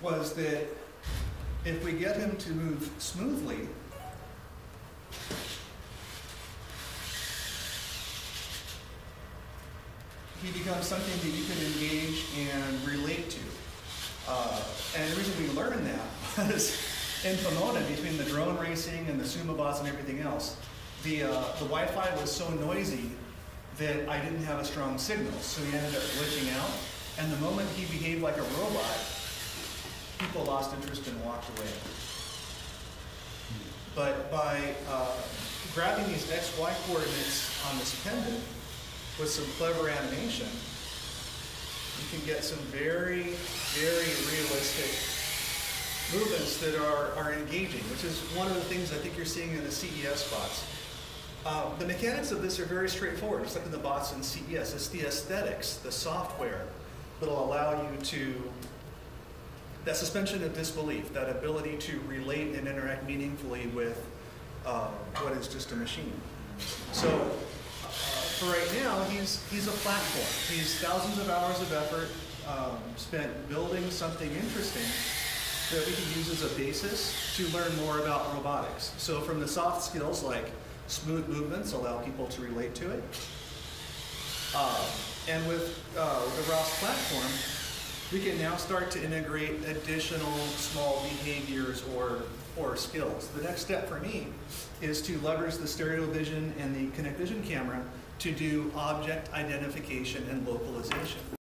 was that if we get him to move smoothly, he becomes something that you can engage and relate to. Uh, and the reason we learned that was in Pomona, between the drone racing and the sumo bots and everything else, the, uh, the Wi-Fi was so noisy that I didn't have a strong signal, so he ended up glitching out. And the moment he behaved like a robot, lost interest and walked away. But by uh, grabbing these x-y coordinates on this pendant with some clever animation, you can get some very, very realistic movements that are, are engaging, which is one of the things I think you're seeing in the CES bots. Uh, the mechanics of this are very straightforward, like in the bots in CES. It's the aesthetics, the software that'll allow you to, that suspension of disbelief, that ability to relate and interact meaningfully with uh, what is just a machine. So uh, for right now, he's, he's a platform. He's thousands of hours of effort um, spent building something interesting that we can use as a basis to learn more about robotics. So from the soft skills like smooth movements allow people to relate to it. Uh, and with uh, the ROS platform, we can now start to integrate additional small behaviors or, or skills. The next step for me is to leverage the stereo vision and the Kinect Vision camera to do object identification and localization.